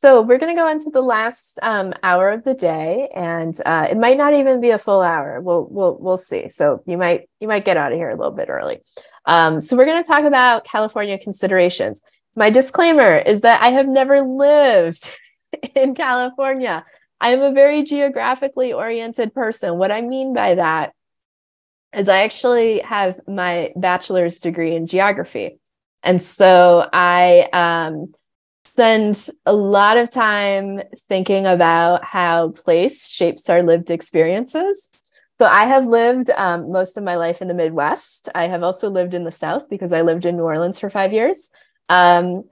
So we're going to go into the last um, hour of the day, and uh, it might not even be a full hour. We'll we'll we'll see. So you might you might get out of here a little bit early. Um, so we're going to talk about California considerations. My disclaimer is that I have never lived in California. I am a very geographically oriented person. What I mean by that is I actually have my bachelor's degree in geography. And so I um, spend a lot of time thinking about how place shapes our lived experiences. So I have lived um, most of my life in the Midwest. I have also lived in the South because I lived in New Orleans for five years. Um,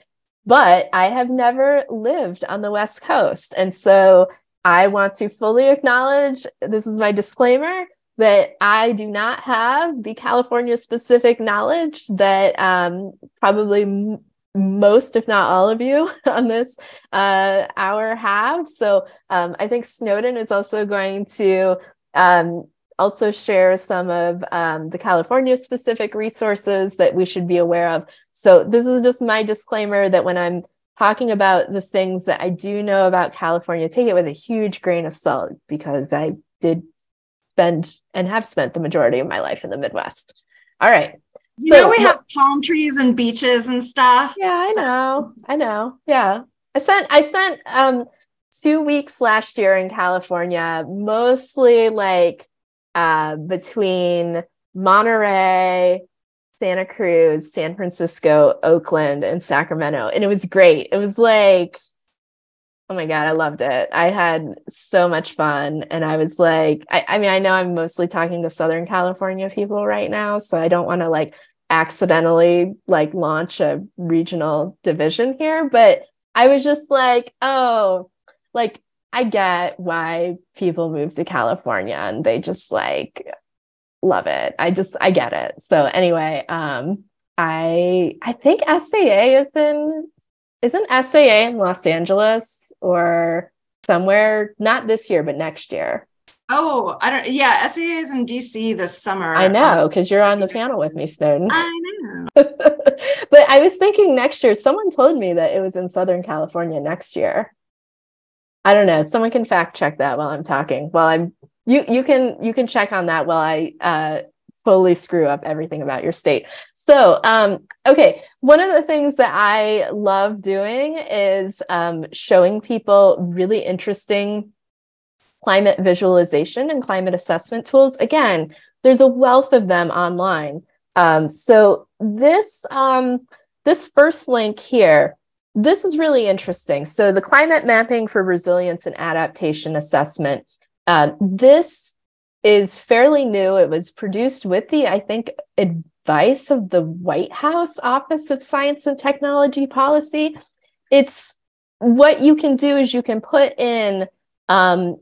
but I have never lived on the West Coast. And so I want to fully acknowledge this is my disclaimer that I do not have the California specific knowledge that um, probably most, if not all of you on this uh, hour have. So um, I think Snowden is also going to um, also share some of um, the California specific resources that we should be aware of. So this is just my disclaimer that when I'm talking about the things that I do know about California, take it with a huge grain of salt because I did spend and have spent the majority of my life in the Midwest. All right. You so, know, we have palm trees and beaches and stuff. Yeah, I know. I know. Yeah. I sent I sent um two weeks last year in California, mostly like uh between Monterey, Santa Cruz, San Francisco, Oakland, and Sacramento. And it was great. It was like Oh my God, I loved it. I had so much fun. And I was like, I, I mean, I know I'm mostly talking to Southern California people right now. So I don't want to like accidentally like launch a regional division here. But I was just like, oh, like I get why people move to California and they just like love it. I just I get it. So anyway, um I I think SAA is in isn't SAA in Los Angeles or somewhere? Not this year, but next year. Oh, I don't. Yeah, SAA is in DC this summer. I know because you're on the panel with me, Snowden. I know. but I was thinking next year. Someone told me that it was in Southern California next year. I don't know. Someone can fact check that while I'm talking. While I'm you, you can you can check on that while I uh, totally screw up everything about your state. So, um, okay, one of the things that I love doing is um, showing people really interesting climate visualization and climate assessment tools. Again, there's a wealth of them online. Um, so this um, this first link here, this is really interesting. So the climate mapping for resilience and adaptation assessment. Um, this is fairly new. It was produced with the, I think, advice of the White House Office of Science and Technology Policy. It's what you can do is you can put in um,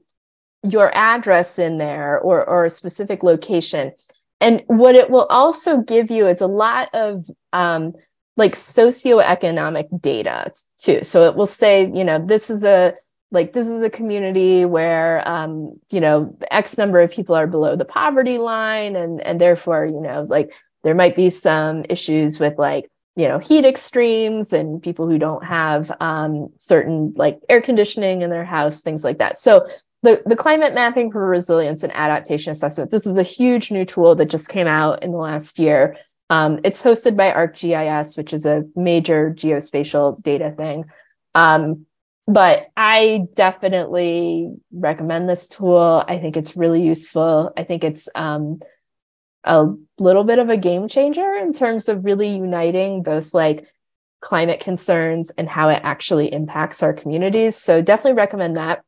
your address in there or, or a specific location. And what it will also give you is a lot of um, like socioeconomic data too. So it will say, you know, this is a like this is a community where um, you know X number of people are below the poverty line, and and therefore, you know, like there might be some issues with like you know heat extremes and people who don't have um, certain like air conditioning in their house things like that. So the, the climate mapping for resilience and adaptation assessment this is a huge new tool that just came out in the last year. Um, it's hosted by arcgis which is a major geospatial data thing. Um, but i definitely recommend this tool. I think it's really useful. I think it's um, a little bit of a game changer in terms of really uniting both like climate concerns and how it actually impacts our communities. So definitely recommend that.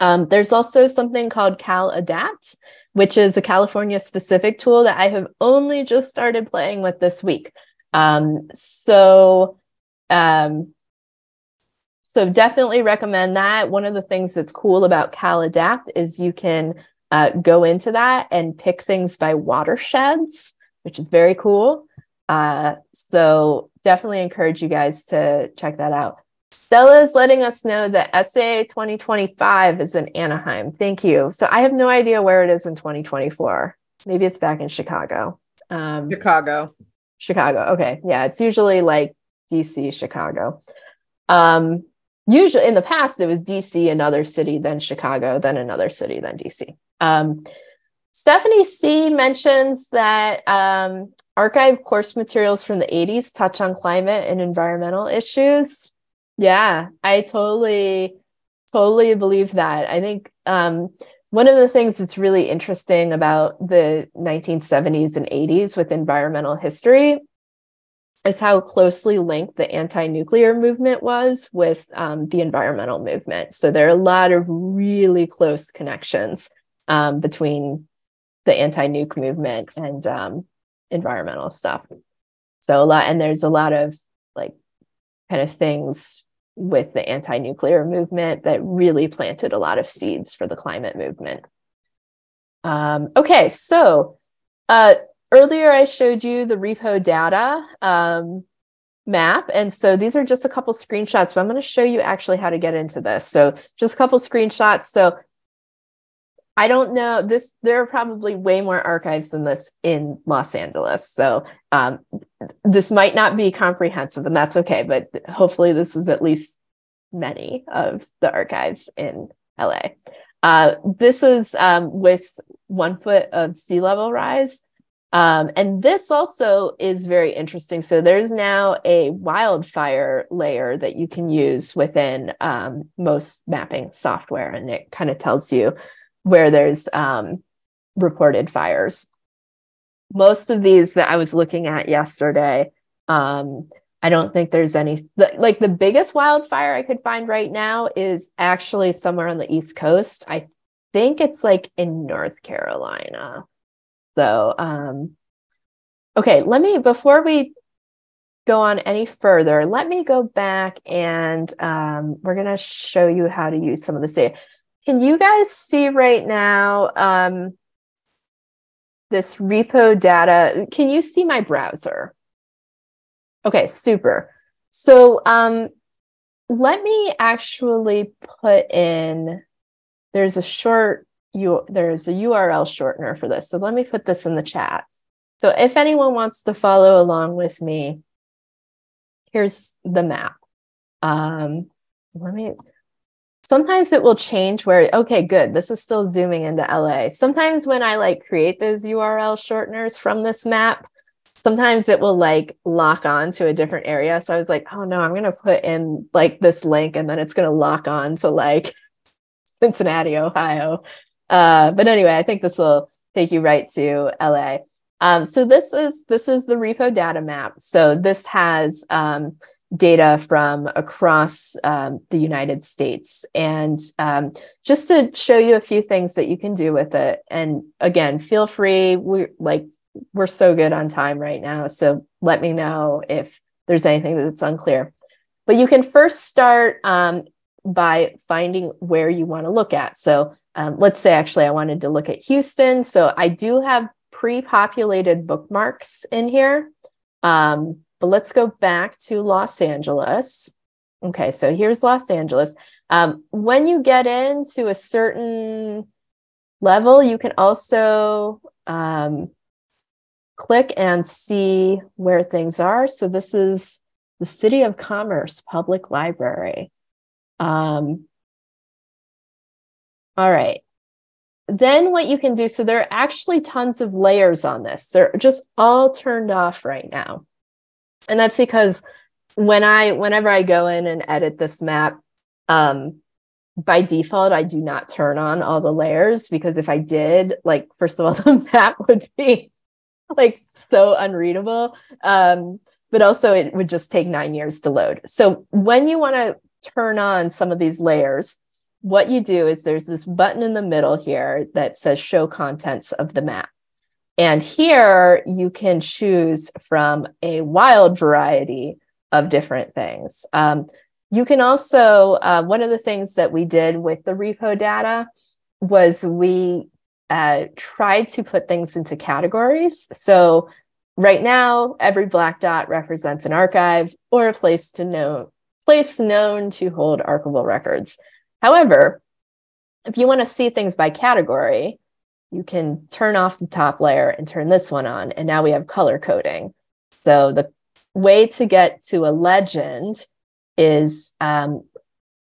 Um, there's also something called Cal Adapt, which is a California specific tool that I have only just started playing with this week. Um, so, um, so definitely recommend that. One of the things that's cool about Cal Adapt is you can uh, go into that and pick things by watersheds, which is very cool. Uh, so definitely encourage you guys to check that out. Stella is letting us know that SAA 2025 is in Anaheim. Thank you. So I have no idea where it is in 2024. Maybe it's back in Chicago. Um, Chicago. Chicago. Okay. Yeah. It's usually like DC, Chicago. Um, usually in the past it was DC, another city, then Chicago, then another city, then DC. Um, Stephanie C mentions that um, archive course materials from the 80s touch on climate and environmental issues. Yeah, I totally, totally believe that. I think um, one of the things that's really interesting about the 1970s and 80s with environmental history is how closely linked the anti-nuclear movement was with um, the environmental movement. So there are a lot of really close connections um, between the anti-nuke movement and um, environmental stuff. So a lot, and there's a lot of like kind of things with the anti-nuclear movement that really planted a lot of seeds for the climate movement. Um, okay, so uh, earlier I showed you the repo data um, map. And so these are just a couple screenshots, but I'm going to show you actually how to get into this. So just a couple screenshots. So I don't know this. There are probably way more archives than this in Los Angeles. So um, this might not be comprehensive, and that's okay. But hopefully, this is at least many of the archives in LA. Uh, this is um, with one foot of sea level rise. Um, and this also is very interesting. So there's now a wildfire layer that you can use within um, most mapping software, and it kind of tells you where there's um, reported fires. Most of these that I was looking at yesterday, um, I don't think there's any, like the biggest wildfire I could find right now is actually somewhere on the East Coast. I think it's like in North Carolina. So, um, okay, let me, before we go on any further, let me go back and um, we're going to show you how to use some of this data. Can you guys see right now um, this repo data? Can you see my browser? Okay, super. So um, let me actually put in, there's a short you there's a URL shortener for this. So let me put this in the chat. So if anyone wants to follow along with me, here's the map. Um, let me sometimes it will change where okay good this is still zooming into la sometimes when i like create those url shorteners from this map sometimes it will like lock on to a different area so i was like oh no i'm going to put in like this link and then it's going to lock on to like cincinnati ohio uh, but anyway, I think this will take you right to LA. Um, so this is this is the repo data map. So this has um, data from across um, the United States, and um, just to show you a few things that you can do with it. And again, feel free. We're like we're so good on time right now, so let me know if there's anything that's unclear. But you can first start um, by finding where you want to look at. So um, let's say actually I wanted to look at Houston. So I do have pre-populated bookmarks in here. Um, but let's go back to Los Angeles. Okay, so here's Los Angeles. Um, when you get into a certain level, you can also um, click and see where things are. So this is the City of Commerce Public Library. Um, all right. Then what you can do, so there are actually tons of layers on this. They're just all turned off right now. And that's because when I, whenever I go in and edit this map, um, by default, I do not turn on all the layers because if I did, like, first of all, the map would be like so unreadable. Um, but also it would just take nine years to load. So when you want to turn on some of these layers, what you do is there's this button in the middle here that says show contents of the map. And here you can choose from a wild variety of different things. Um, you can also, uh, one of the things that we did with the repo data was we uh, tried to put things into categories. So right now, every black dot represents an archive or a place to know place known to hold archival records. However, if you want to see things by category, you can turn off the top layer and turn this one on. And now we have color coding. So the way to get to a legend is um,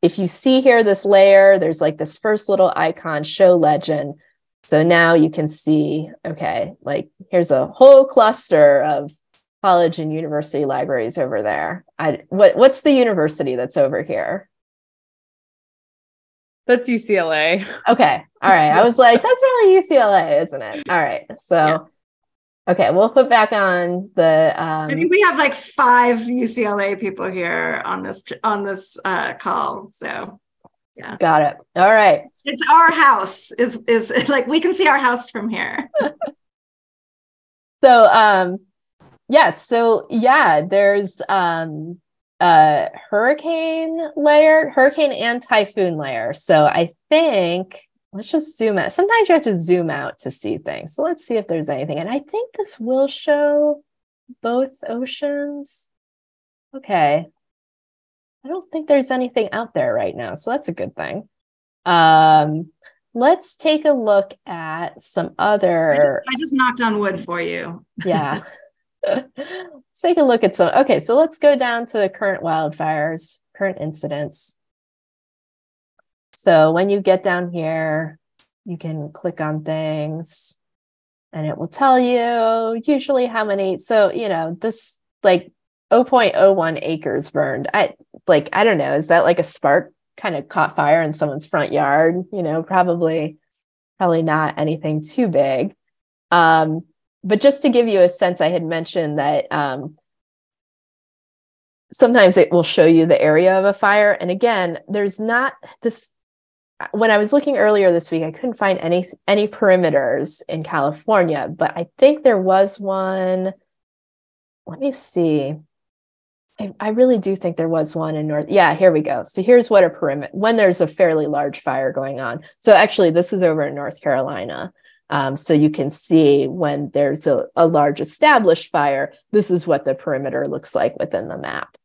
if you see here this layer, there's like this first little icon, show legend. So now you can see, okay, like here's a whole cluster of college and university libraries over there. I what what's the university that's over here? That's UCLA. Okay. All right. I was like, that's really UCLA, isn't it? All right. So yeah. okay, we'll put back on the um I think we have like five UCLA people here on this on this uh call. So yeah. Got it. All right. It's our house is is like we can see our house from here. so um yes, so yeah, there's um a hurricane layer, hurricane and typhoon layer. So I think let's just zoom out. Sometimes you have to zoom out to see things. So let's see if there's anything. And I think this will show both oceans. Okay. I don't think there's anything out there right now. So that's a good thing. Um, let's take a look at some other. I just, I just knocked on wood for you. yeah. let's take a look at some. Okay, so let's go down to the current wildfires, current incidents. So when you get down here, you can click on things and it will tell you usually how many. So, you know, this like 0.01 acres burned. I like, I don't know, is that like a spark kind of caught fire in someone's front yard? You know, probably, probably not anything too big. Um, but just to give you a sense, I had mentioned that um, sometimes it will show you the area of a fire. And again, there's not this. When I was looking earlier this week, I couldn't find any any perimeters in California, but I think there was one. Let me see. I, I really do think there was one in North. Yeah, here we go. So here's what a perimeter when there's a fairly large fire going on. So actually, this is over in North Carolina. Um, so you can see when there's a, a, large established fire, this is what the perimeter looks like within the map.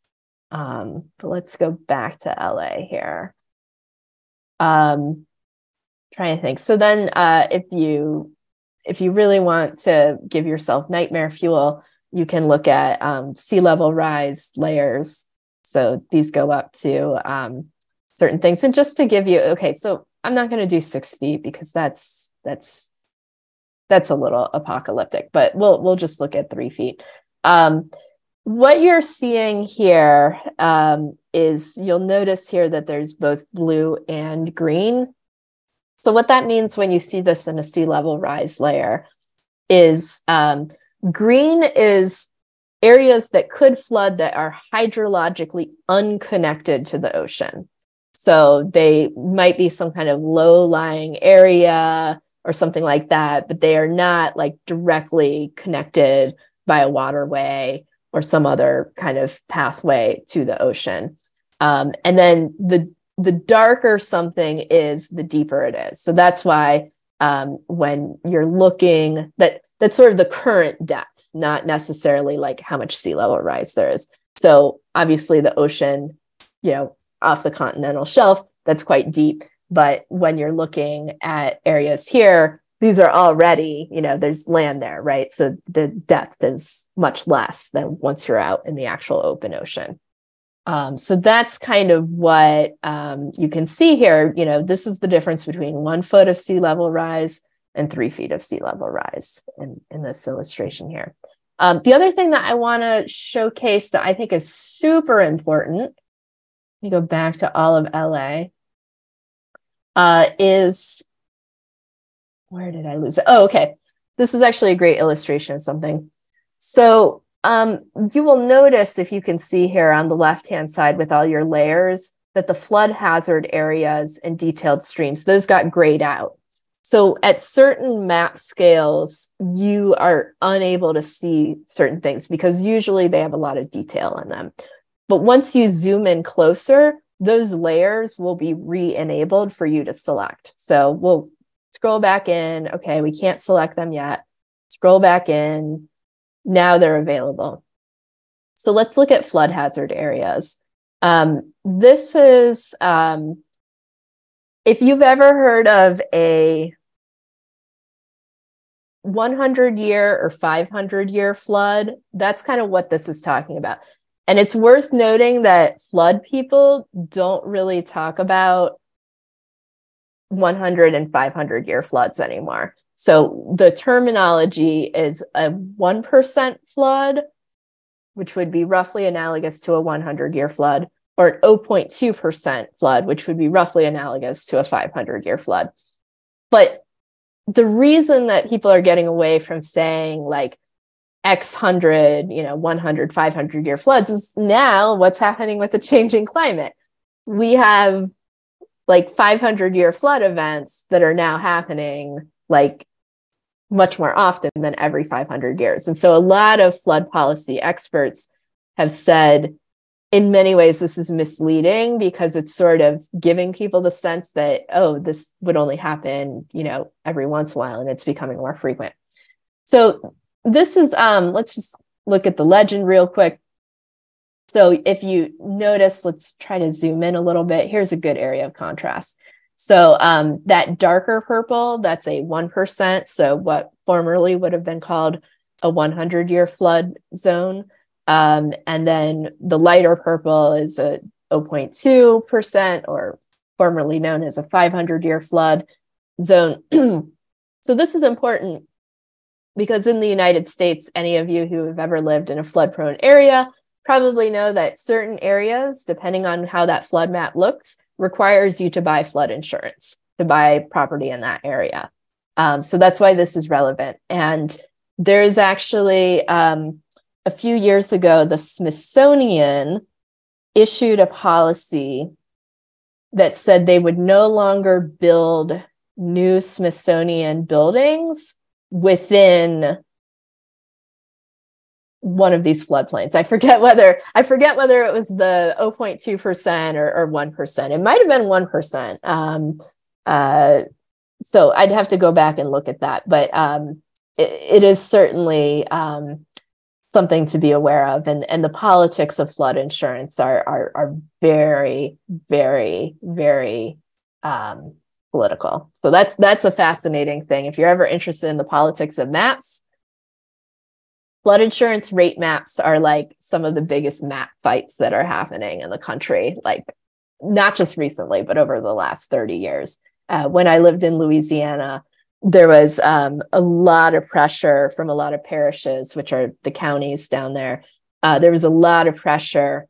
Um, but let's go back to LA here. Um, trying to think. So then uh, if you if you really want to give yourself nightmare fuel, you can look at um, sea level rise layers. So these go up to um, certain things. And just to give you, okay, so I'm not going to do six feet because that's that's that's a little apocalyptic, but we'll we'll just look at three feet. Um, what you're seeing here um, is you'll notice here that there's both blue and green. So what that means when you see this in a sea level rise layer is um, green is areas that could flood that are hydrologically unconnected to the ocean. So they might be some kind of low lying area or something like that, but they are not like directly connected by a waterway or some other kind of pathway to the ocean. Um, and then the the darker something is, the deeper it is. So that's why um, when you're looking that that's sort of the current depth, not necessarily like how much sea level rise there is. So obviously the ocean, you know, off the continental shelf, that's quite deep. But when you're looking at areas here, these are already, you know, there's land there, right? So the depth is much less than once you're out in the actual open ocean. Um, so that's kind of what um, you can see here. You know, this is the difference between one foot of sea level rise and three feet of sea level rise in, in this illustration here. Um, the other thing that I want to showcase that I think is super important, let me go back to all of LA uh, is where did I lose it? Oh, okay. This is actually a great illustration of something. So um, you will notice if you can see here on the left hand side with all your layers that the flood hazard areas and detailed streams, those got grayed out. So at certain map scales, you are unable to see certain things because usually they have a lot of detail in them. But once you zoom in closer, those layers will be re-enabled for you to select. So we'll scroll back in. Okay, we can't select them yet. Scroll back in. Now they're available. So let's look at flood hazard areas. Um, this is, um, if you've ever heard of a 100 year or 500 year flood, that's kind of what this is talking about. And it's worth noting that flood people don't really talk about 100 and 500 year floods anymore. So the terminology is a 1% flood, which would be roughly analogous to a 100 year flood, or an 0.2% flood, which would be roughly analogous to a 500 year flood. But the reason that people are getting away from saying like X hundred, you know, 100, 500 year floods is now what's happening with the changing climate. We have like 500 year flood events that are now happening like much more often than every 500 years. And so a lot of flood policy experts have said in many ways this is misleading because it's sort of giving people the sense that oh this would only happen you know every once in a while and it's becoming more frequent so this is um let's just look at the legend real quick. So if you notice let's try to zoom in a little bit. Here's a good area of contrast. So um, that darker purple that's a 1% so what formerly would have been called a 100 year flood zone. Um, and then the lighter purple is a 0.2% or formerly known as a 500 year flood zone. So this is important because in the United States, any of you who have ever lived in a flood prone area probably know that certain areas, depending on how that flood map looks, requires you to buy flood insurance to buy property in that area. Um, so that's why this is relevant. And there's actually um, a few years ago, the Smithsonian issued a policy that said they would no longer build new Smithsonian buildings within one of these floodplains. I forget whether I forget whether it was the 0.2% or, or 1%. It might have been 1%. Um, uh, so I'd have to go back and look at that. But um, it, it is certainly um, something to be aware of. And, and the politics of flood insurance are, are, are very, very, very um, political. So that's that's a fascinating thing. If you're ever interested in the politics of maps, flood insurance rate maps are like some of the biggest map fights that are happening in the country, like not just recently, but over the last 30 years. Uh, when I lived in Louisiana, there was um, a lot of pressure from a lot of parishes, which are the counties down there. Uh, there was a lot of pressure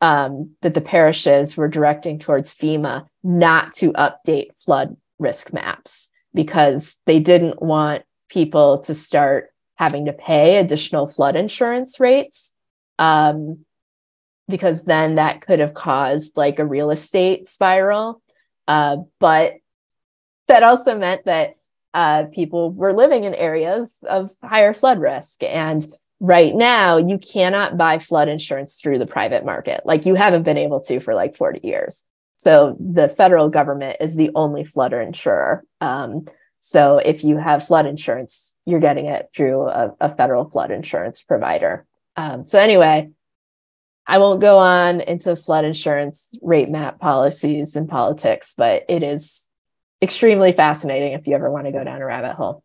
um, that the parishes were directing towards FEMA not to update flood risk maps because they didn't want people to start having to pay additional flood insurance rates um, because then that could have caused like a real estate spiral. Uh, but that also meant that uh, people were living in areas of higher flood risk. And right now you cannot buy flood insurance through the private market like you haven't been able to for like 40 years so the federal government is the only flood insurer um, so if you have flood insurance you're getting it through a, a federal flood insurance provider um, so anyway i won't go on into flood insurance rate map policies and politics but it is extremely fascinating if you ever want to go down a rabbit hole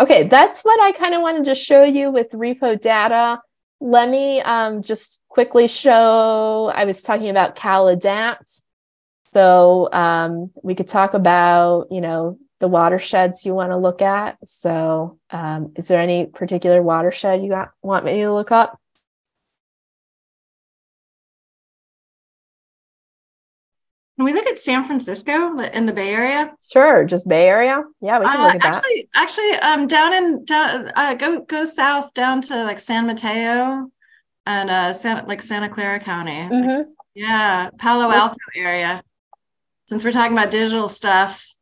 Okay, that's what I kind of wanted to show you with repo data. Let me um, just quickly show, I was talking about CalAdapt. So um, we could talk about, you know, the watersheds you want to look at. So um, is there any particular watershed you got, want me to look up? Can we look at San Francisco in the Bay Area? Sure, just Bay Area. Yeah, we can uh, look at actually, that. Actually, um, down in down, uh, go go south down to like San Mateo and uh, Santa like Santa Clara County. Mm-hmm. Like, yeah, Palo Alto area. Since we're talking about digital stuff,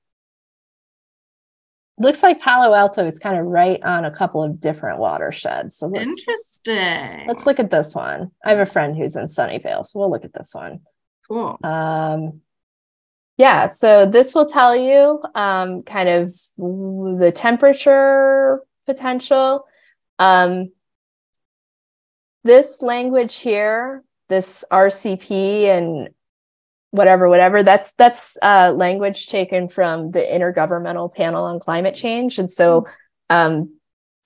looks like Palo Alto is kind of right on a couple of different watersheds. So let's, interesting. Let's look at this one. I have a friend who's in Sunnyvale, so we'll look at this one. Cool. Um, yeah, so this will tell you um, kind of the temperature potential. Um, this language here, this RCP and whatever, whatever, that's that's uh, language taken from the Intergovernmental Panel on Climate Change, and so um,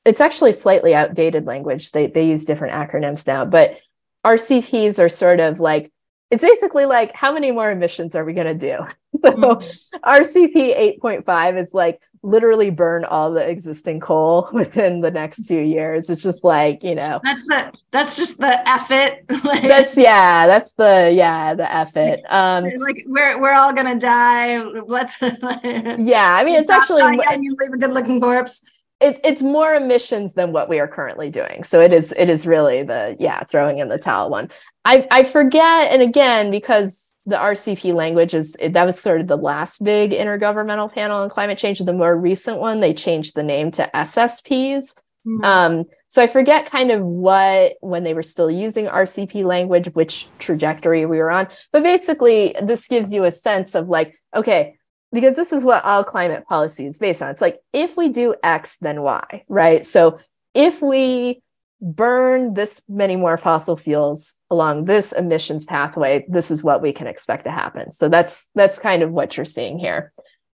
it's actually slightly outdated language. They they use different acronyms now, but RCPs are sort of like it's basically like how many more emissions are we going to do so mm-hmm. rcp 8.5 is like literally burn all the existing coal within the next two years. It's just like you know. That's the that's just the effort that's yeah that's the yeah the effort um like we're we're all gonna die. Let's yeah i mean it's actually you leave a good looking corpse. It, it's more emissions than what we are currently doing. So it is it is really the yeah throwing in the towel one. I I forget, and again because the RCP language is that was sort of the last big intergovernmental panel on climate change. The more recent one, they changed the name to SSPs. Mm-hmm. Um, so I forget kind of what when they were still using RCP language, which trajectory we were on. But basically, this gives you a sense of like, okay, because this is what all climate policy is based on. It's like if we do X, then Y, right? So if we burn this many more fossil fuels along this emissions pathway, this is what we can expect to happen. So that's that's kind of what you're seeing here.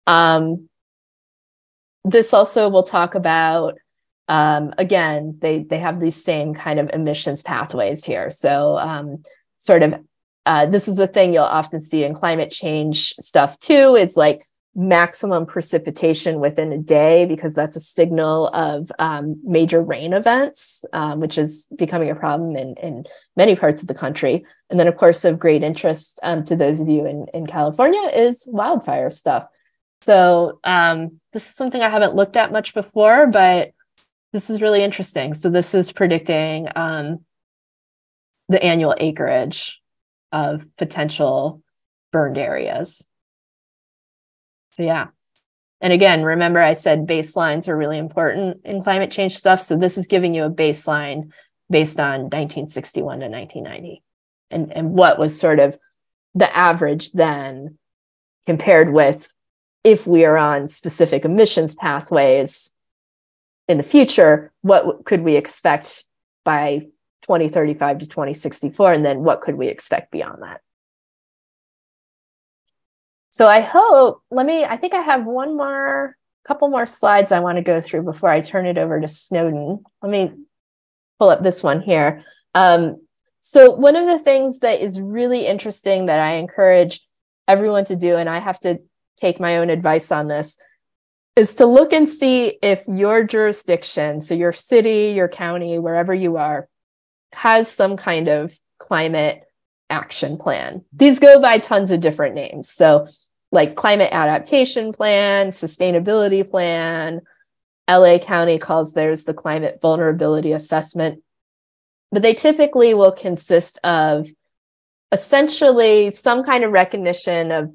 Um, this also will talk about um, again they they have these same kind of emissions pathways here. So um, sort of uh, this is a thing you'll often see in climate change stuff too. It's like maximum precipitation within a day because that's a signal of um, major rain events, um, which is becoming a problem in, in many parts of the country. And then, of course, of great interest um, to those of you in, in California is wildfire stuff. So um, this is something I haven't looked at much before, but this is really interesting. So this is predicting um, the annual acreage of potential burned areas. So, yeah. And again, remember I said baselines are really important in climate change stuff. So, this is giving you a baseline based on 1961 to 1990 and, and what was sort of the average then compared with if we are on specific emissions pathways in the future, what could we expect by 2035 to 2064 and then what could we expect beyond that so i hope let me i think i have one more couple more slides i want to go through before i turn it over to snowden let me pull up this one here um, so one of the things that is really interesting that i encourage everyone to do and i have to take my own advice on this is to look and see if your jurisdiction so your city your county wherever you are has some kind of climate action plan. These go by tons of different names. So, like climate adaptation plan, sustainability plan, LA County calls theirs the climate vulnerability assessment. But they typically will consist of essentially some kind of recognition of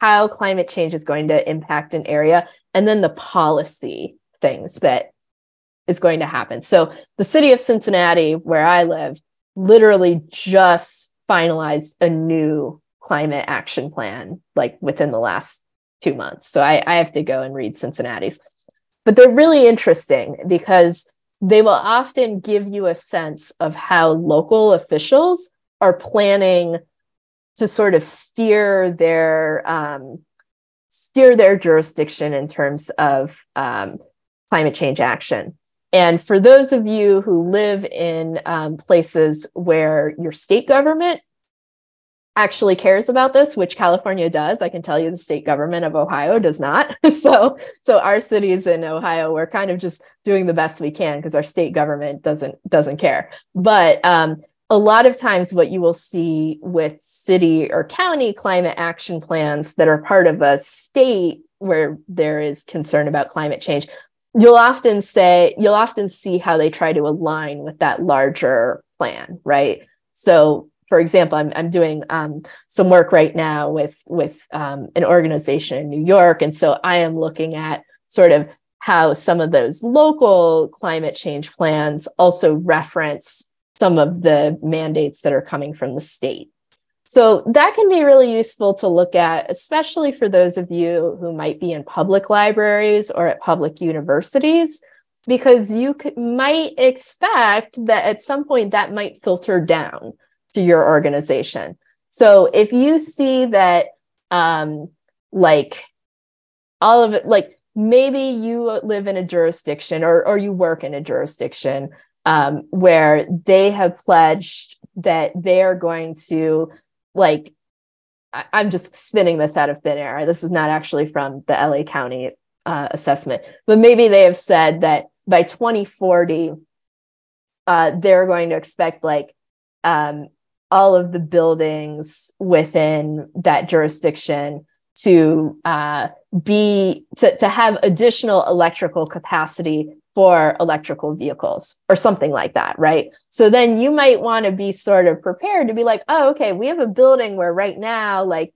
how climate change is going to impact an area and then the policy things that is going to happen. So the city of Cincinnati, where I live, literally just finalized a new climate action plan like within the last two months. So I, I have to go and read Cincinnati's. But they're really interesting because they will often give you a sense of how local officials are planning to sort of steer their um, steer their jurisdiction in terms of um, climate change action. And for those of you who live in um, places where your state government actually cares about this, which California does, I can tell you the state government of Ohio does not. so, so our cities in Ohio, we're kind of just doing the best we can because our state government doesn't doesn't care. But um, a lot of times, what you will see with city or county climate action plans that are part of a state where there is concern about climate change you'll often say you'll often see how they try to align with that larger plan right so for example i'm, I'm doing um, some work right now with with um, an organization in new york. And so i am looking at sort of how some of those local climate change plans also reference some of the mandates that are coming from the state. So that can be really useful to look at, especially for those of you who might be in public libraries or at public universities, because you could, might expect that at some point that might filter down to your organization. So if you see that, um, like all of it, like maybe you live in a jurisdiction or, or you work in a jurisdiction um, where they have pledged that they're going to like I'm just spinning this out of thin air. This is not actually from the LA County uh, assessment, but maybe they have said that by 2040, uh, they're going to expect like um, all of the buildings within that jurisdiction to uh, be to, to have additional electrical capacity for electrical vehicles or something like that, right? So then you might want to be sort of prepared to be like, oh, okay, we have a building where right now, like,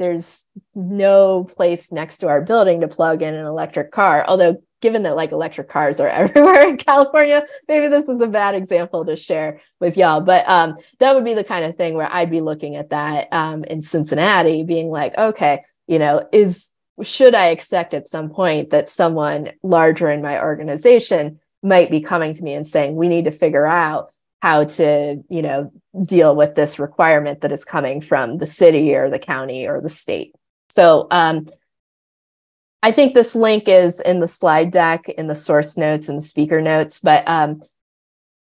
there's no place next to our building to plug in an electric car. Although, given that like electric cars are everywhere in California, maybe this is a bad example to share with y'all. But um, that would be the kind of thing where I'd be looking at that um, in Cincinnati, being like, okay, you know, is should I expect at some point that someone larger in my organization might be coming to me and saying, we need to figure out how to, you know, deal with this requirement that is coming from the city or the county or the state. So um, I think this link is in the slide deck, in the source notes and the speaker notes, but um,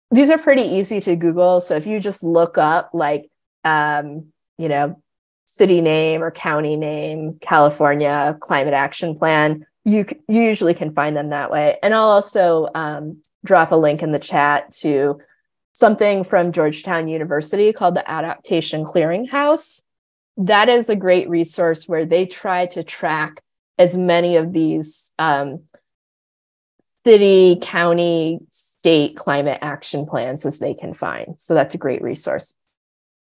these are pretty easy to Google. So if you just look up like, um, you know, city name or county name, California Climate Action Plan, you, you usually can find them that way. And I'll also um, drop a link in the chat to something from Georgetown University called the Adaptation Clearinghouse. That is a great resource where they try to track as many of these um, city, county, state climate action plans as they can find. So that's a great resource.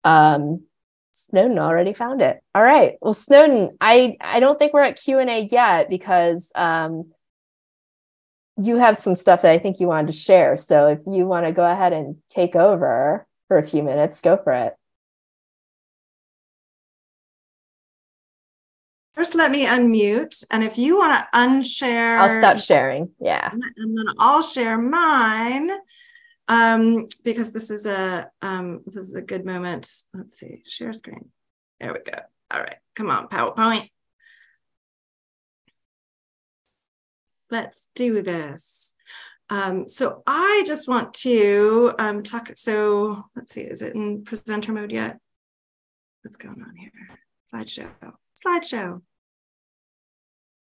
Um, Snowden already found it. All right. Well, Snowden, I I don't think we're at Q and A yet because um, you have some stuff that I think you wanted to share. So if you want to go ahead and take over for a few minutes, go for it. First, let me unmute. And if you want to unshare, I'll stop sharing. Yeah. And then I'll share mine um, because this is a um, this is a good moment. Let's see, share screen. There we go. All right, come on, PowerPoint. Let's do this. Um, so I just want to um, talk. So let's see, is it in presenter mode yet? What's going on here? Slideshow. Slideshow.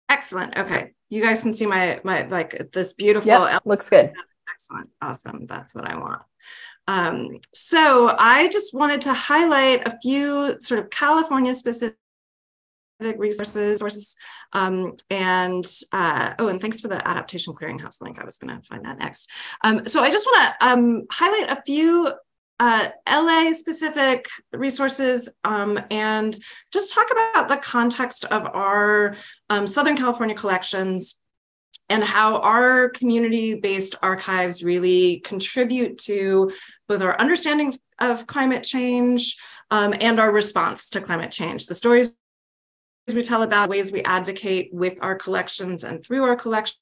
Excellent. Okay, you guys can see my my like this beautiful. Yep, looks good. Excellent. Awesome. That's what I want. Um, so I just wanted to highlight a few sort of California specific resources, sources, um, and uh, oh, and thanks for the adaptation clearinghouse link. I was going to find that next. Um, so I just want to um, highlight a few uh, LA specific resources um, and just talk about the context of our um, Southern California collections and how our community based archives really contribute to both our understanding of climate change um, and our response to climate change. The stories we tell about, ways we advocate with our collections and through our collections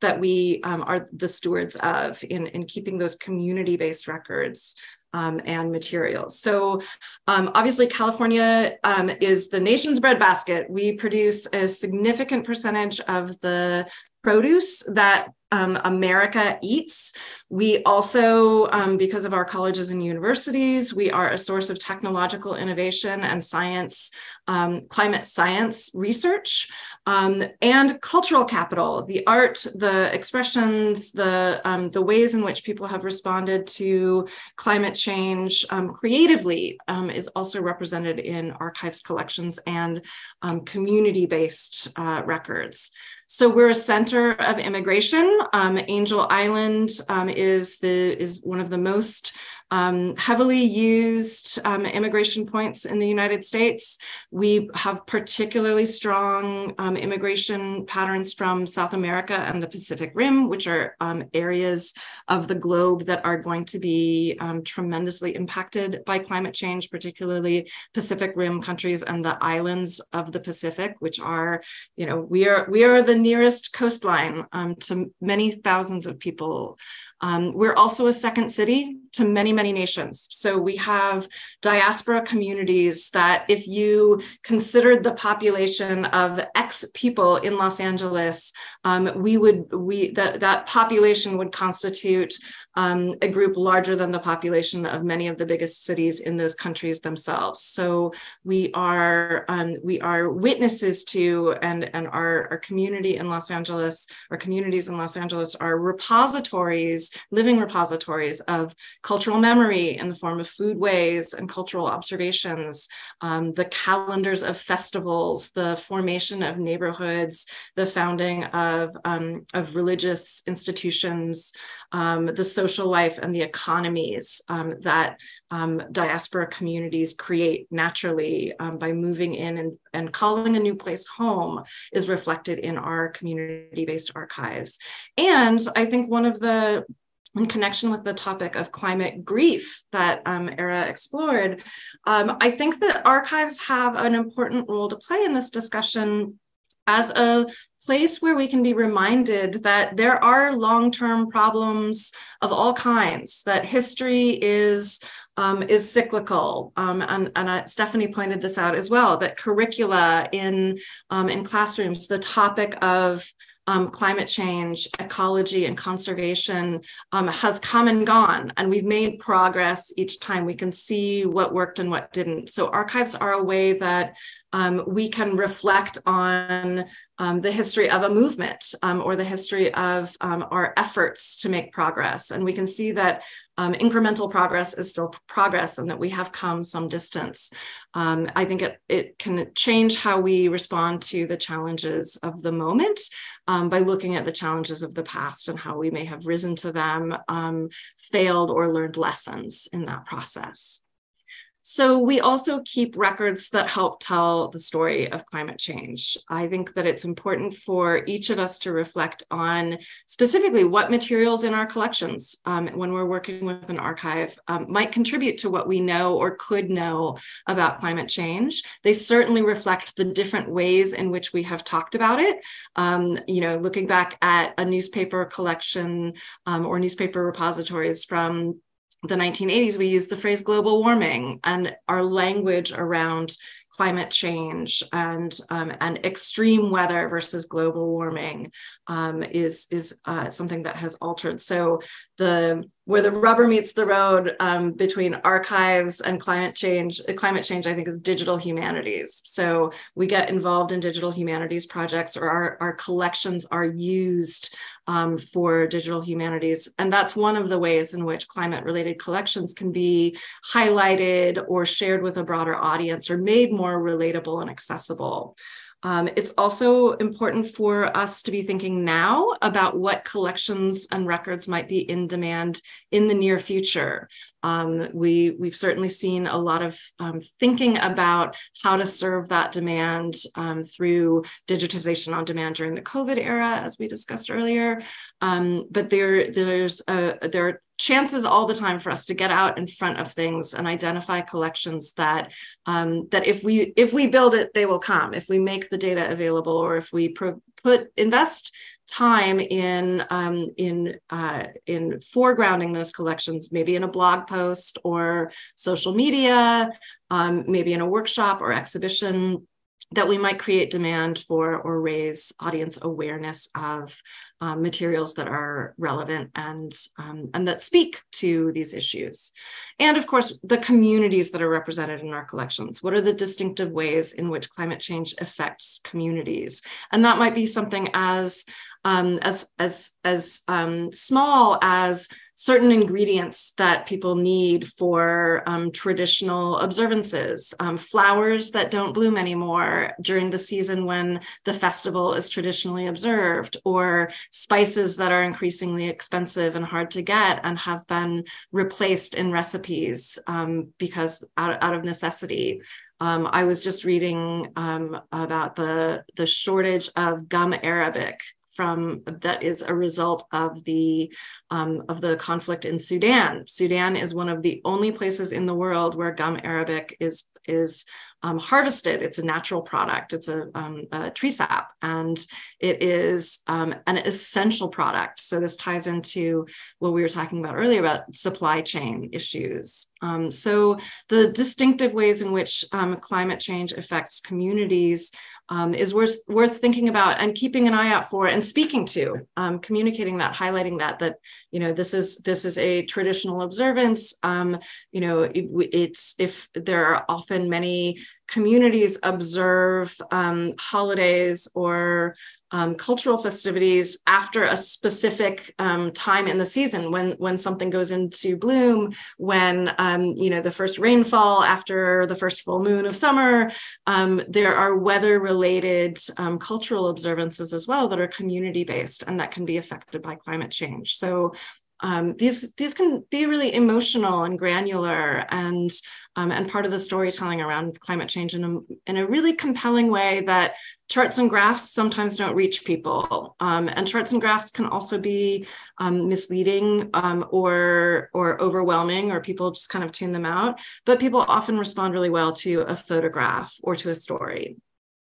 that we um, are the stewards of in, in keeping those community-based records um, and materials. So um, obviously California um, is the nation's breadbasket. We produce a significant percentage of the produce that um, America eats. We also, um, because of our colleges and universities, we are a source of technological innovation and science, um, climate science research, um, and cultural capital, the art, the expressions, the, um, the ways in which people have responded to climate change um, creatively is also represented in archives collections and community-based uh, records. So we're a center of immigration. Um, Angel Island um, is the is one of the most um, heavily used um, immigration points in the United States. We have particularly strong um, immigration patterns from South America and the Pacific Rim, which are um, areas of the globe that are going to be um, tremendously impacted by climate change, particularly Pacific Rim countries and the islands of the Pacific, which are, you know, we are we are the nearest coastline um, to many thousands of people Um, we're also a second city to many, many nations. So we have diaspora communities that, if you considered the population of X people in Los Angeles, um, we would we that that population would constitute um, a group larger than the population of many of the biggest cities in those countries themselves. So we are um, we are witnesses to and and our, our community in Los Angeles, our communities in Los Angeles are repositories, living repositories of cultural memory in the form of foodways and cultural observations, um, the calendars of festivals, the formation of neighborhoods, the founding of, um, of religious institutions, um, the social life and the economies um, that um, diaspora communities create naturally um, by moving in and, and calling a new place home is reflected in our community-based archives. And I think one of the in connection with the topic of climate grief that um, Eira explored, um, I think that archives have an important role to play in this discussion as a place where we can be reminded that there are long-term problems of all kinds, that history is um, is cyclical. Um, and and uh, Stephanie pointed this out as well, that curricula in, um, in classrooms, the topic of um, climate change, ecology, and conservation um, has come and gone, and we've made progress each time. We can see what worked and what didn't. So archives are a way that um, we can reflect on um, the history of a movement um, or the history of um, our efforts to make progress. And we can see that um, incremental progress is still progress and that we have come some distance. I think it, it can change how we respond to the challenges of the moment by looking at the challenges of the past and how we may have risen to them, failed, or learned lessons in that process. So we also keep records that help tell the story of climate change. I think that it's important for each of us to reflect on specifically what materials in our collections um, when we're working with an archive um, might contribute to what we know or could know about climate change. They certainly reflect the different ways in which we have talked about it. Um, you know, looking back at a newspaper collection um, or newspaper repositories from the 1980s, we used the phrase global warming, and our language around climate change and um, and extreme weather versus global warming um, is is uh, something that has altered. So the where the rubber meets the road um, between archives and climate change, climate change, I think, is digital humanities. So we get involved in digital humanities projects, or our, our collections are used um, for digital humanities. And that's one of the ways in which climate related collections can be highlighted or shared with a broader audience or made more relatable and accessible. Um, it's also important for us to be thinking now about what collections and records might be in demand in the near future. Um, we, we've certainly seen a lot of um, thinking about how to serve that demand um, through digitization on demand during the COVID era, as we discussed earlier. Um, but there, there's a, there are chances all the time for us to get out in front of things and identify collections that um, that if we if we build it they will come if we make the data available or if we pro- put invest time in um, in uh, in foregrounding those collections maybe in a blog post or social media um, maybe in a workshop or exhibition that we might create demand for or raise audience awareness of um, materials that are relevant and um, and that speak to these issues. And of course the communities that are represented in our collections. What are the distinctive ways in which climate change affects communities? And that might be something as um, as as as um, small as certain ingredients that people need for um, traditional observances, um, flowers that don't bloom anymore during the season when the festival is traditionally observed, or spices that are increasingly expensive and hard to get and have been replaced in recipes um, because out, out of necessity. Um, I was just reading um, about the the shortage of gum arabic from that is a result of the um, of the conflict in Sudan. Sudan is one of the only places in the world where gum arabic is is um, harvested. It's a natural product. It's a, um, a tree sap, and it is um, an essential product. So this ties into what we were talking about earlier about supply chain issues. Um, so the distinctive ways in which um, climate change affects communities um, is worth worth thinking about and keeping an eye out for and speaking to, um, communicating that, highlighting that that you know this is this is a traditional observance. Um, you know, it, it's if there are often many communities observe um, holidays or um, cultural festivities after a specific um, time in the season. When when something goes into bloom when um, you know the first rainfall after the first full moon of summer um, there are weather related um, cultural observances as well that are community based and that can be affected by climate change. So um, these these can be really emotional and granular and um, and part of the storytelling around climate change in a, in a really compelling way that charts and graphs sometimes don't reach people. Um, and charts and graphs can also be um, misleading um, or or overwhelming or people just kind of tune them out. But people often respond really well to a photograph or to a story.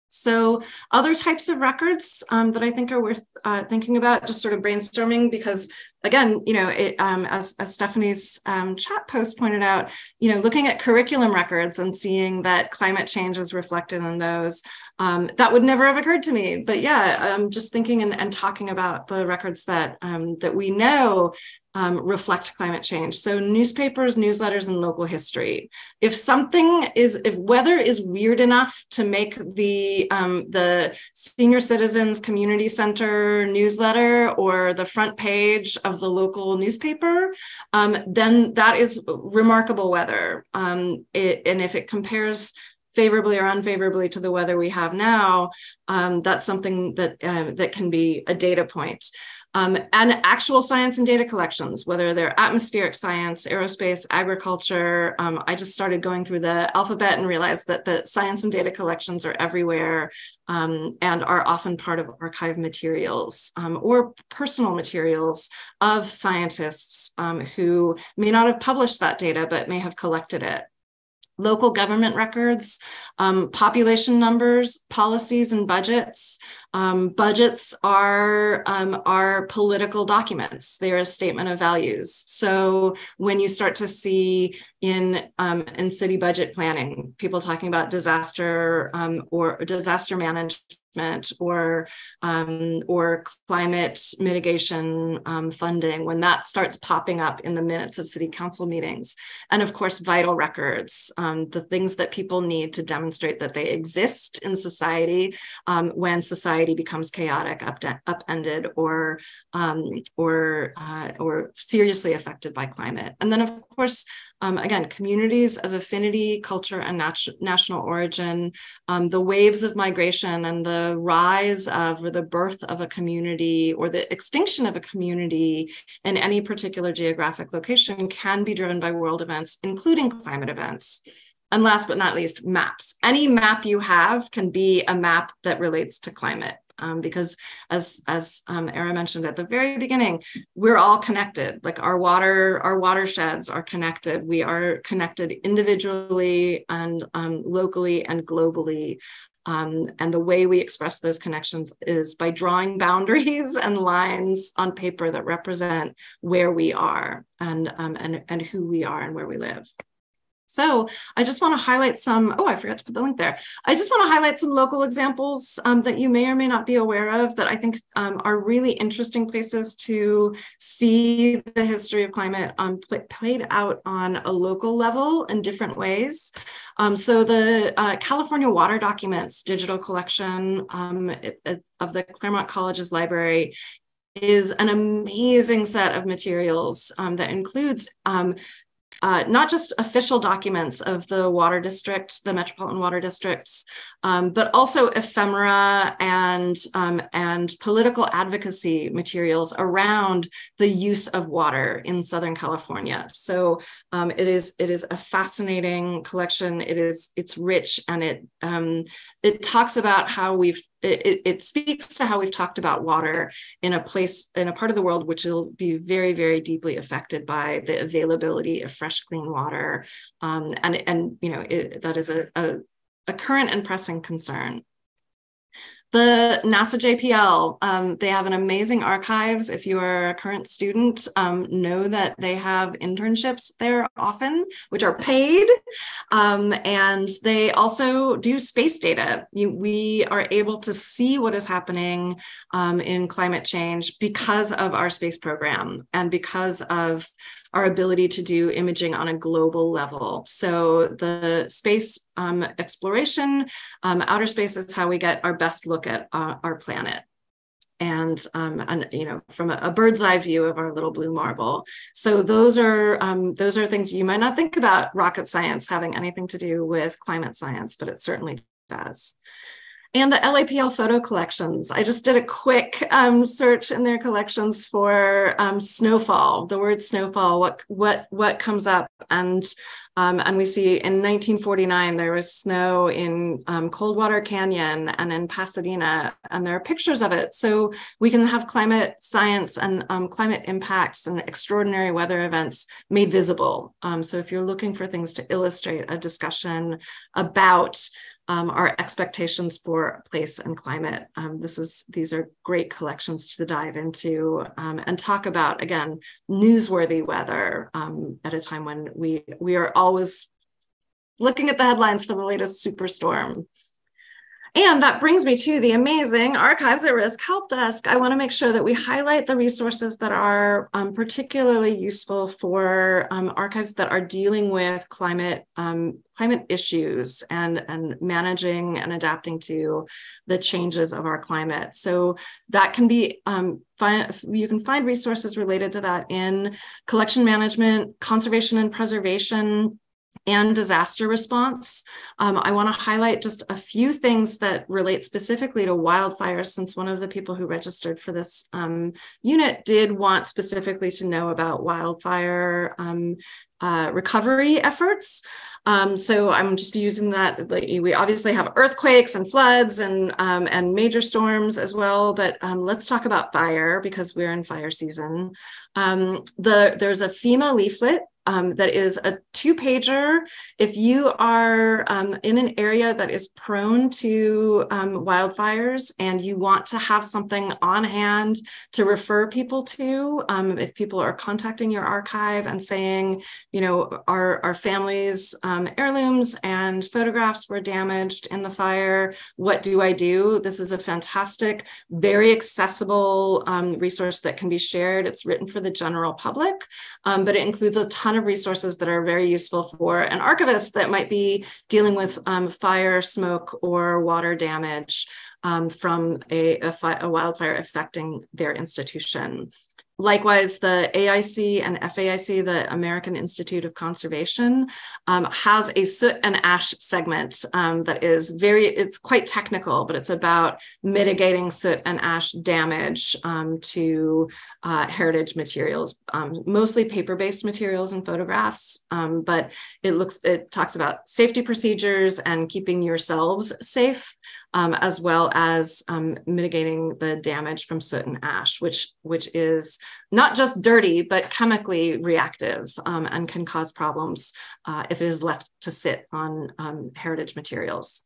So other types of records um, that I think are worth uh, thinking about, just sort of brainstorming, because again, you know, it, um, as, as Stephanie's um, chat post pointed out, you know, looking at curriculum records and seeing that climate change is reflected in those, um, that would never have occurred to me. But yeah, I'm just thinking and, and talking about the records that um, that we know um, reflect climate change. So newspapers, newsletters, and local history. If something is, if weather is weird enough to make the um, the senior citizens community center newsletter or the front page of the local newspaper, um, then that is remarkable weather. Um, it, and if it compares favorably or unfavorably to the weather we have now, um, that's something that uh, that can be a data point um, and actual science and data collections, whether they're atmospheric science, aerospace, agriculture. Um, I just started going through the alphabet and realized that the science and data collections are everywhere um, and are often part of archive materials um, or personal materials of scientists um, who may not have published that data, but may have collected it local government records, um, population numbers, policies, and budgets. Um, budgets are um, are political documents. They are a statement of values. So when you start to see in um, in city budget planning, people talking about disaster um, or disaster management or um, or climate mitigation um, funding when that starts popping up in the minutes of city council meetings. And of course vital records um, the things that people need to demonstrate that they exist in society um, when society becomes chaotic up- upended or um, or uh, or seriously affected by climate. And then of course um, again, communities of affinity, culture, and nat- national origin, um, the waves of migration and the rise of or the birth of a community or the extinction of a community in any particular geographic location can be driven by world events, including climate events. And last but not least, maps. Any map you have can be a map that relates to climate um, because as as um, Eira mentioned at the very beginning, we're all connected. Like our water, our watersheds are connected. We are connected individually and um, locally and globally. Um, and the way we express those connections is by drawing boundaries and lines on paper that represent where we are and, um, and, and who we are and where we live. So I just want to highlight some, oh, I forgot to put the link there. I just want to highlight some local examples um, that you may or may not be aware of that I think um, are really interesting places to see the history of climate um, pl played out on a local level in different ways. Um, so the uh, California Water Documents digital collection um, it, it, of the Claremont College's library is an amazing set of materials um, that includes um, uh, not just official documents of the water district, the metropolitan water districts, um, but also ephemera and um, and political advocacy materials around the use of water in Southern California. So um, it is it is a fascinating collection. It is it's rich and it um, it talks about how we've it, it speaks to how we've talked about water in a place in a part of the world which will be very very deeply affected by the availability of fresh clean water. Um, and and you know it, that is a, a, a current and pressing concern the NASA JPL, um, they have an amazing archives. If you are a current student, um, know that they have internships there often, which are paid. Um, and they also do space data. You, we are able to see what is happening um, in climate change because of our space program and because of our ability to do imaging on a global level. So the space um, exploration, um, outer space is how we get our best look at uh, our planet. And, um, and you know from a, a, bird's eye view of our little blue marble. So those are um, those are things you might not think about rocket science having anything to do with climate science, but it certainly does and the LAPL photo collections. I just did a quick um, search in their collections for um, snowfall, the word snowfall, what what what comes up, and um, and we see in 1949 there was snow in um, Coldwater Canyon and in Pasadena, and there are pictures of it. So we can have climate science and um, climate impacts and extraordinary weather events made visible. Um, so if you're looking for things to illustrate a discussion about um, our expectations for place and climate. Um, this is these are great collections to dive into um, and talk about again newsworthy weather um, at a time when we we are always looking at the headlines for the latest superstorm. And that brings me to the amazing Archives at Risk Help Desk. I want to make sure that we highlight the resources that are um, particularly useful for um, archives that are dealing with climate um, climate issues and, and managing and adapting to the changes of our climate. So that can be um, you can find resources related to that in collection management, conservation and preservation, and disaster response. Um, I want to highlight just a few things that relate specifically to wildfires, since one of the people who registered for this um, unit did want specifically to know about wildfire um, uh, recovery efforts. Um, so I'm just using that. We obviously have earthquakes and floods and um, and major storms as well. But um, let's talk about fire because we're in fire season. The there's a FEMA leaflet um, that is a two pager. If you are um, in an area that is prone to um, wildfires and you want to have something on hand to refer people to, um, if people are contacting your archive and saying, you know, our, our family's um, heirlooms and photographs were damaged in the fire, what do I do? This is a fantastic, very accessible um, resource that can be shared. It's written for the general public, but it includes a ton of resources that are very useful for an archivist that might be dealing with um, fire, smoke, or water damage um, from a, a, fi- a wildfire affecting their institution. Likewise, the AIC and FAIC, the American Institute of Conservation, um, has a soot and ash segment um, that is very, it's quite technical, but it's about mitigating soot and ash damage um, to uh, heritage materials, um, mostly paper-based materials and photographs. Um, but it looks, it talks about safety procedures and keeping yourselves safe um, as well as um, mitigating the damage from soot and ash, which which is not just dirty but chemically reactive um, and can cause problems uh, if it is left to sit on um, heritage materials.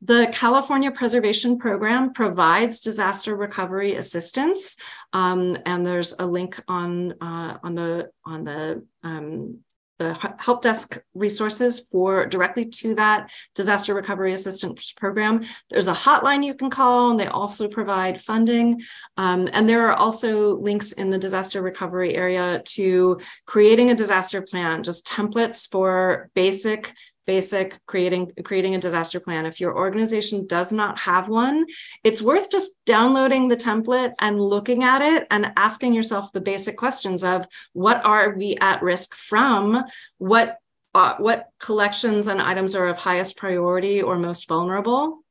The California Preservation Program provides disaster recovery assistance, um, and there's a link on uh, on the on the um, the help desk resources for directly to that disaster recovery assistance program. There's a hotline you can call, and they also provide funding. Um, and there are also links in the disaster recovery area to creating a disaster plan, just templates for basic basic creating creating a disaster plan. If your organization does not have one it's worth just downloading the template and looking at it and asking yourself the basic questions of what are we at risk from? What uh, what collections and items are of highest priority or most vulnerable?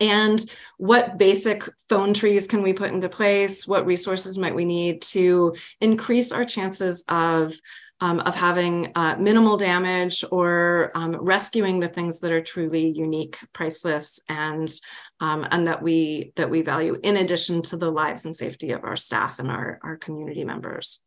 And what basic phone trees can we put into place? What resources might we need to increase our chances of um, of having uh, minimal damage or um, rescuing the things that are truly unique, priceless, and um, and that we that we value in addition to the lives and safety of our staff and our, our community members.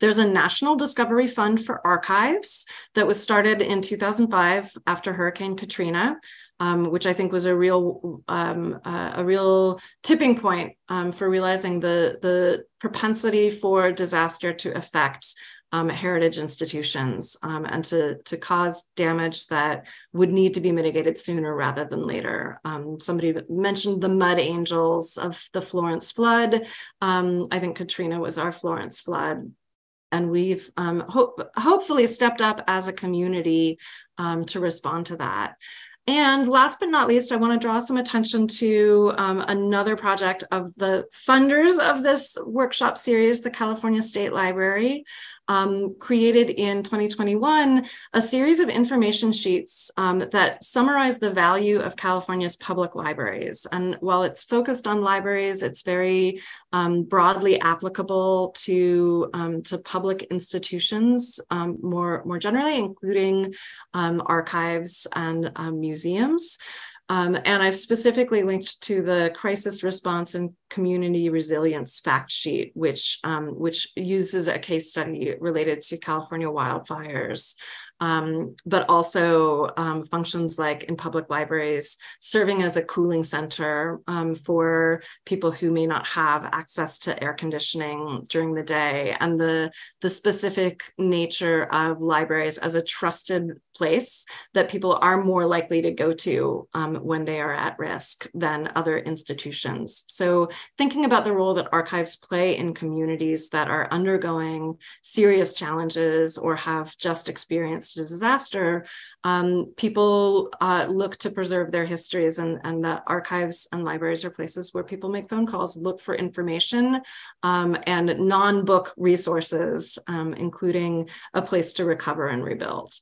There's a National Discovery Fund for Archives that was started in 2005 after Hurricane Katrina, um, which I think was a real um, uh, a real tipping point um, for realizing the the propensity for disaster to affect um, heritage institutions um, and to, to cause damage that would need to be mitigated sooner rather than later. Um, somebody mentioned the mud angels of the Florence flood. Um, I think Katrina was our Florence flood. And we've um, ho- hopefully stepped up as a community um, to respond to that. And last but not least, I want to draw some attention to um, another project of the funders of this workshop series, the California State Library um, created in 2021 a series of information sheets um, that summarize the value of California's public libraries. And while it's focused on libraries, it's very um, broadly applicable to, um, to public institutions um, more, more generally, including um, archives and museums. Um, and I've specifically linked to the crisis response and community resilience fact sheet, which, um, which uses a case study related to California wildfires um, but also um, functions like in public libraries, serving as a cooling center um, for people who may not have access to air conditioning during the day, and the, the specific nature of libraries as a trusted place that people are more likely to go to um, when they are at risk than other institutions. So, thinking about the role that archives play in communities that are undergoing serious challenges or have just experienced disaster, um, people uh, look to preserve their histories, and, and the archives and libraries are places where people make phone calls, look for information um, and non book resources, um, including a place to recover and rebuild.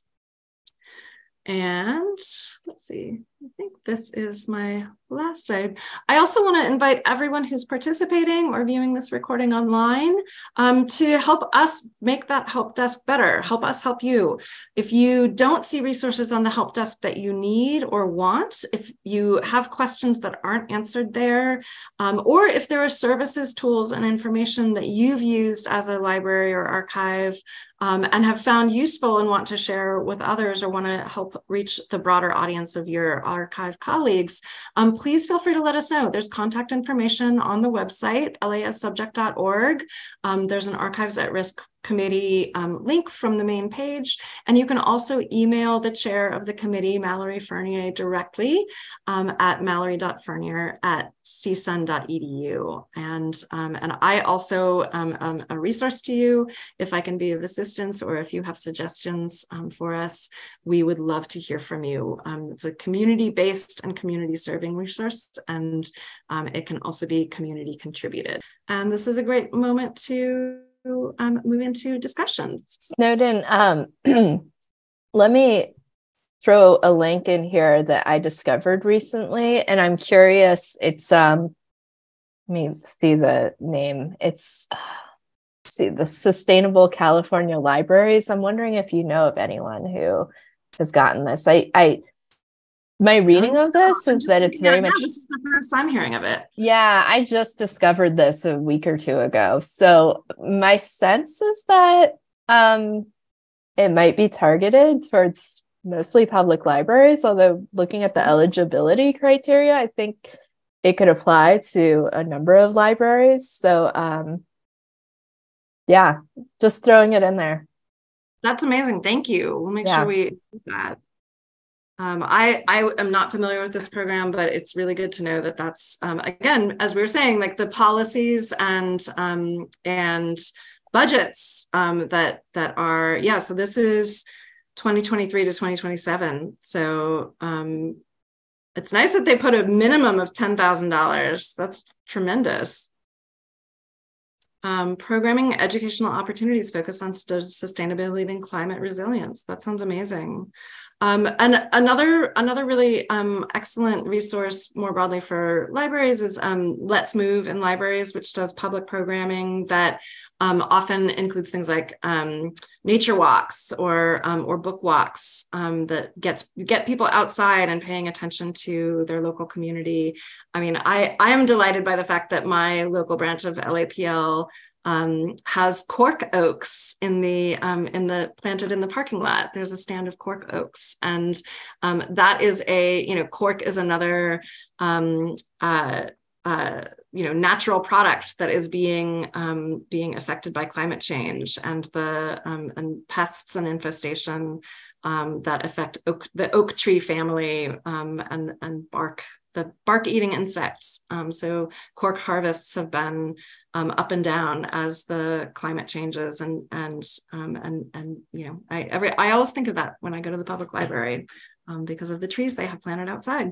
And let's see, I think this is my last slide. I also want to invite everyone who's participating or viewing this recording online um, to help us make that help desk better, help us help you. If you don't see resources on the help desk that you need or want, if you have questions that aren't answered there, um, or if there are services, tools, and information that you've used as a library or archive um, and have found useful and want to share with others or want to help reach the broader audience of your archive colleagues, um, please feel free to let us know. There's contact information on the website, laassubject.org. Um, there's an Archives at Risk committee um, link from the main page. And you can also email the chair of the committee, Mallory Fernier, directly um, at mallory.fernier at csun.edu. And, um, and I also am um, a resource to you. If I can be of assistance or if you have suggestions um, for us, we would love to hear from you. Um, it's a community-based and community-serving resource, and it can also be community contributed. And this is a great moment to um, move into discussions. Snowden, um, let me throw a link in here that I discovered recently, and I'm curious. It's um, let me see the name. It's uh, see the Sustainable California Libraries. I'm wondering if you know of anyone who has gotten this. I I my reading of this is that it's very much this is the first time hearing of it yeah i just discovered this a week or two ago so my sense is that um it might be targeted towards mostly public libraries although looking at the eligibility criteria i think it could apply to a number of libraries so um yeah just throwing it in there that's amazing thank you we'll make yeah. sure we do that um, I, I am not familiar with this program, but it's really good to know that that's um, again, as we were saying, like the policies and um, and budgets um, that that are yeah. So this is 2023 to 2027. So um, it's nice that they put a minimum of ten thousand dollars. That's tremendous. Um, programming educational opportunities focused on st- sustainability and climate resilience. That sounds amazing. Um, and another another really um, excellent resource more broadly for libraries is um, Let's Move in Libraries, which does public programming that um, often includes things like um, nature walks or um, or book walks that gets get people outside and paying attention to their local community. I mean, I I am delighted by the fact that my local branch of LAPL um, has cork oaks in the um, in the planted in the parking lot. There's a stand of cork oaks, and um, that is a you know cork is another um, uh, uh, you know natural product that is being um, being affected by climate change and the um, and pests and infestation that affect oak, the oak tree family and and bark the bark eating insects. Um, so cork harvests have been um, up and down as the climate changes and and um, and and you know I every I always think of that when I go to the public library um, because of the trees they have planted outside.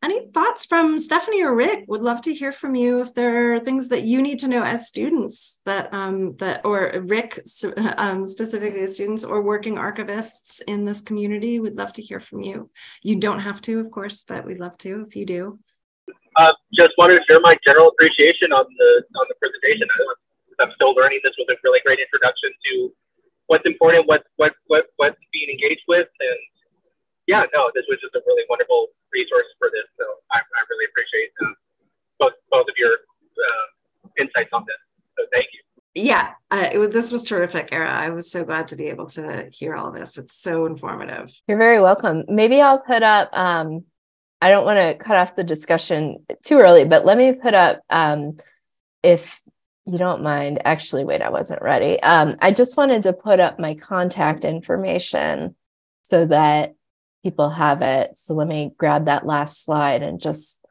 Any thoughts from Stephanie or Rick? Would love to hear from you if there are things that you need to know as students that um, that or Rick um, specifically as students or working archivists in this community. We'd love to hear from you. You don't have to, of course, but we'd love to if you do. Uh, just wanted to share my general appreciation on the on the presentation. I'm still learning. This was a really great introduction to what's important, what what what what's being engaged with, and yeah, no, this was just a really wonderful resource for this. So I, I really appreciate uh, both both of your uh, insights on this. So thank you. Yeah, uh, it was, this was terrific, Eira. I was so glad to be able to hear all this. It's so informative. You're very welcome. Maybe I'll put up. Um, I don't want to cut off the discussion too early, but let me put up, um, if you don't mind. Actually, wait, I wasn't ready. Um, I just wanted to put up my contact information so that people have it. So let me grab that last slide and just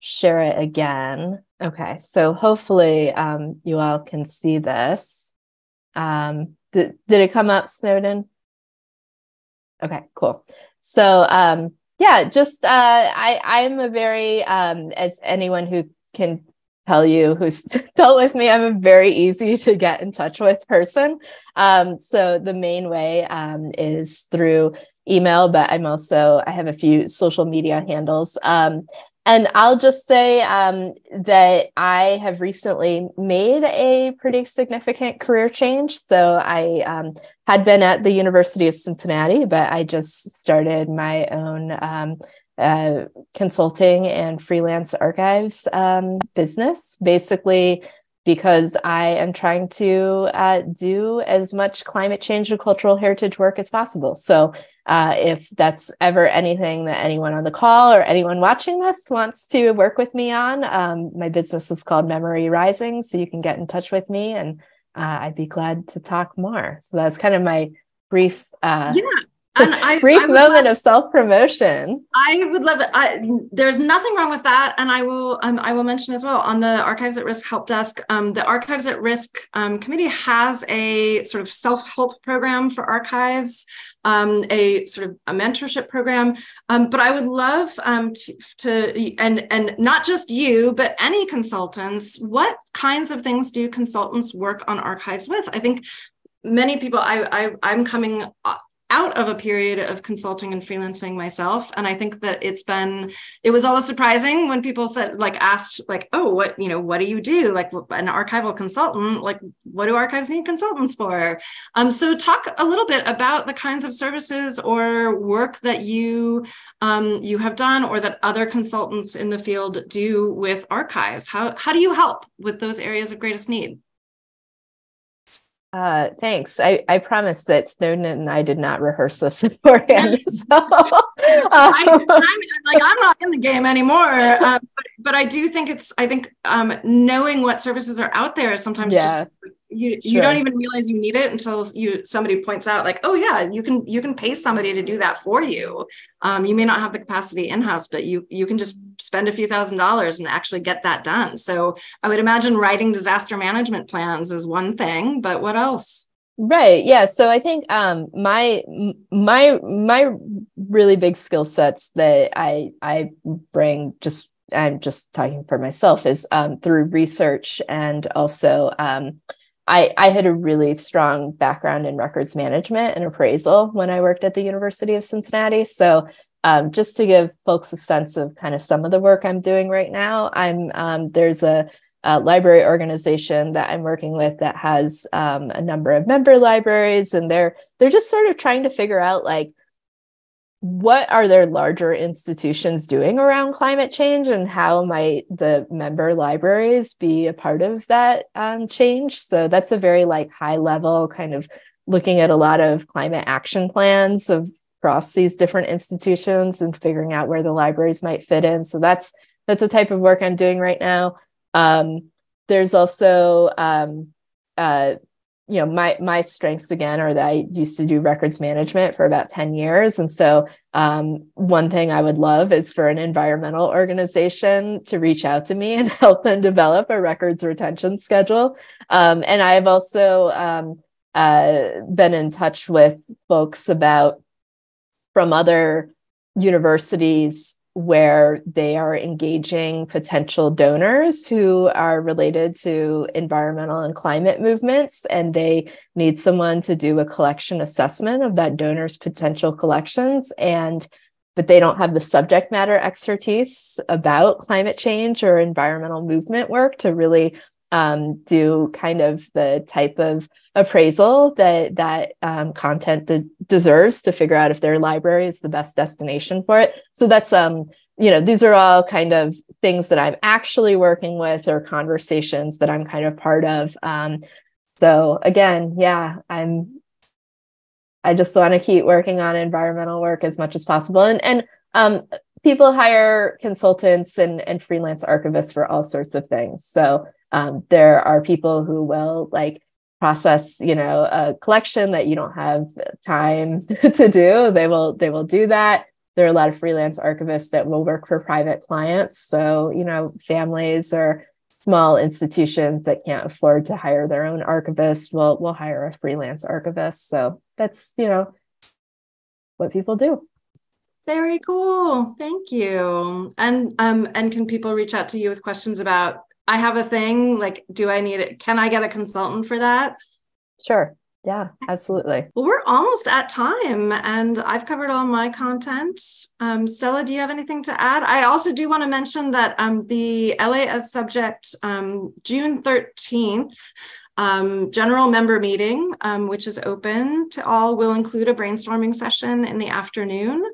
share it again. Okay, so hopefully um, you all can see this. Um, th- did it come up, Snowden? Okay, cool. So um, yeah, just uh, I I'm a very um, as anyone who can tell you who's dealt with me, I'm a very easy to get in touch with person. Um, so the main way um, is through email, but I'm also, I have a few social media handles. Um, and I'll just say um, that I have recently made a pretty significant career change. So I um, had been at the University of Cincinnati, but I just started my own um, uh, consulting and freelance archives um, business. Basically, because I am trying to uh, do as much climate change and cultural heritage work as possible. So, uh, if that's ever anything that anyone on the call or anyone watching this wants to work with me on, um, my business is called Memory Rising. So, you can get in touch with me and uh, I'd be glad to talk more. So, that's kind of my brief. Uh, yeah and I, brief I moment love, of self promotion. I would love it. I, there's nothing wrong with that, and I will um, I will mention as well on the Archives at Risk help desk. Um, the Archives at Risk um, committee has a sort of self help program for archives. Um, a sort of a mentorship program. Um, but I would love um, to, to, and and not just you, but any consultants. What kinds of things do consultants work on archives with? I think many people. I, I I'm coming out of a period of consulting and freelancing myself. And i think that it's been it was always surprising when people said like asked like oh what you know what do you do? Like an archival consultant like what do archives need consultants for? Um so talk a little bit about the kinds of services or work that you um you have done or that other consultants in the field do with archives. How how do you help with those areas of greatest need uh, thanks. I, I promise that Snowden and I did not rehearse this beforehand. So, um, I, am like I'm not in the game anymore, uh, but, but I do think it's. I think um, knowing what services are out there is sometimes yeah. just you sure. you don't even realize you need it until you somebody points out like oh yeah you can you can pay somebody to do that for you um, you may not have the capacity in house but you you can just spend a few thousand dollars and actually get that done. So i would imagine writing disaster management plans is one thing but what else? Right. Yeah. So i think um my my my really big skill sets that i i bring just i'm just talking for myself is um, through research and also um, I, I had a really strong background in records management and appraisal when I worked at the University of Cincinnati. So um, just to give folks a sense of kind of some of the work I'm doing right now, I'm um, there's a, a, library organization that I'm working with that has um, a number of member libraries, and they're they're just sort of trying to figure out like what are their larger institutions doing around climate change and how might the member libraries be a part of that um, change? So that's a very like high level kind of looking at a lot of climate action plans of across these different institutions and figuring out where the libraries might fit in. So that's that's the type of work i'm doing right now. Um, there's also um, uh, you know my my strengths again are that i used to do records management for about 10 years. And so um, one thing i would love is for an environmental organization to reach out to me and help them develop a records retention schedule. Um, and i've also um, uh, been in touch with folks about from other universities where they are engaging potential donors who are related to environmental and climate movements, and they need someone to do a collection assessment of that donor's potential collections. And but they don't have the subject matter expertise about climate change or environmental movement work to really um, do kind of the type of appraisal that that um, content that deserves to figure out if their library is the best destination for it. So that's um you know these are all kind of things that I'm actually working with or conversations that I'm kind of part of. Um, so again, yeah, I'm I just want to keep working on environmental work as much as possible and and um, people hire consultants and, and freelance archivists for all sorts of things. So um, there are people who will like process you know a collection that you don't have time to do. They will they will do that. There are a lot of freelance archivists that will work for private clients. So you know families or small institutions that can't afford to hire their own archivist will will hire a freelance archivist. So that's you know what people do very cool thank you and um and can people reach out to you with questions about I have a thing, like, do I need it? Can I get a consultant for that? Sure. Yeah, absolutely. Well, we're almost at time and I've covered all my content. Um, Stella, do you have anything to add? I also do want to mention that um, the LAS subject um, June 13th um, general member meeting, um, which is open to all, will include a brainstorming session in the afternoon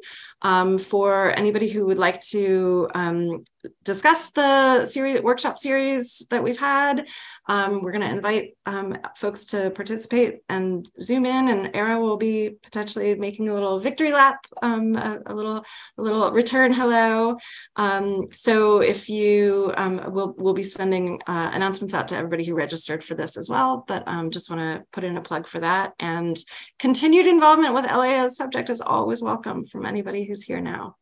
um, for anybody who would like to um, discuss the series workshop series that we've had. Um, we're going to invite um, folks to participate and zoom in, and Eira will be potentially making a little victory lap, um, a, a, little a little return hello. Um, so if you we'll we'll be sending uh, announcements out to everybody who registered for this as well. But just want to put in a plug for that, and continued involvement with LA subject is always welcome from anybody who who's here now.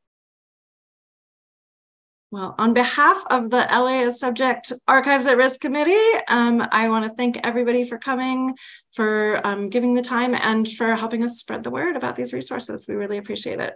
Well, on behalf of the LA Subject Archives at Risk Committee, um, I want to thank everybody for coming, for um, giving the time, and for helping us spread the word about these resources. We really appreciate it.